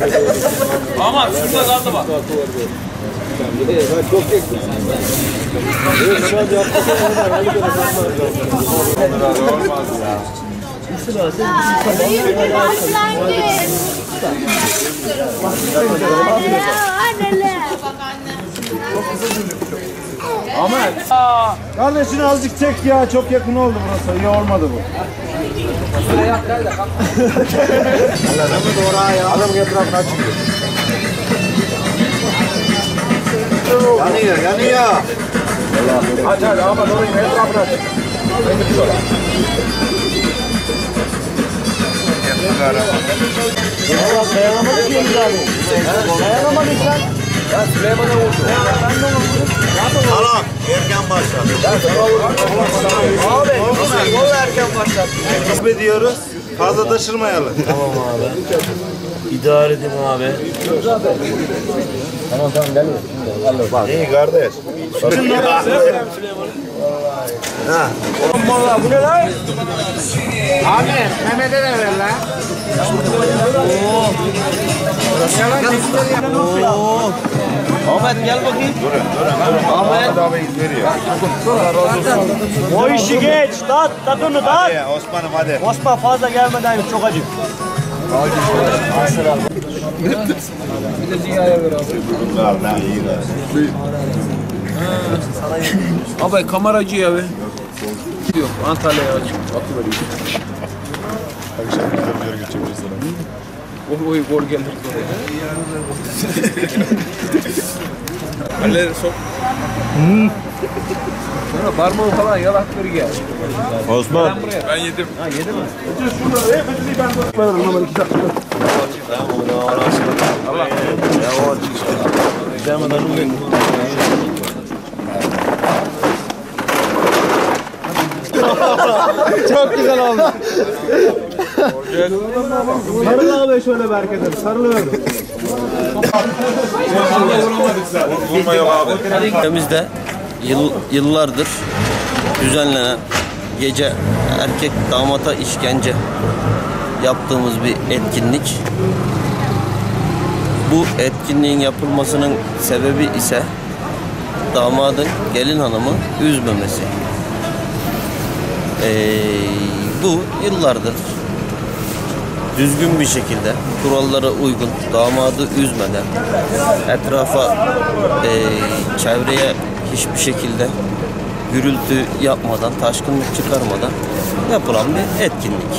Gracias. Güzel. İyi bitmedi bile ya. Ama şurada kaldı bak. İyi bir başlangıç. Ya anneler. Kardeşini azıcık çek ya. Çok yakın oldu burası. İyi olmadı bu. Adamın etrafına çıkıyor. Yanıyor, yanıyor. Aç hadi ama doğru etrafına çık. Valla dayanamadık ki Yeniz abi. Dayanamadık sen. Ya Süleyman'a Abi, gol erken başladı. Nasip ediyoruz. Fazla taşırmayalım. İdare edin abi. İyi kardeş. Bu ne lan? Abi, Mehmet'e de ver lan. Ahmet gel bakayım. Ahmet abi veriyor. O işi geç. Tat, tat onu tat. Osman'ım hadi. Osman fazla gelmeden çok acı. Ver lan iyi ver. Abi kameracı ya be. Yok Antalya'ya aç. Atıvereyim. Akşam güzel bir yere geçebiliriz. Oy oy gol gelir Halleri sok. Sonra parmağı falan yalakları gel. Osman. Ben yedim. Ha yedi mi? Çok güzel oldu. Sarıl abi şöyle bir hareketim. Sarıl öyle. Vurma yok abi. Ülkemizde yıl, yıllardır düzenlenen gece erkek damata işkence yaptığımız bir etkinlik. Bu etkinliğin yapılmasının sebebi ise damadın gelin hanımı üzmemesi. Ee, bu yıllardır düzgün bir şekilde kurallara uygun damadı üzmeden etrafa e, çevreye hiçbir şekilde gürültü yapmadan taşkınlık çıkarmadan yapılan bir etkinlik.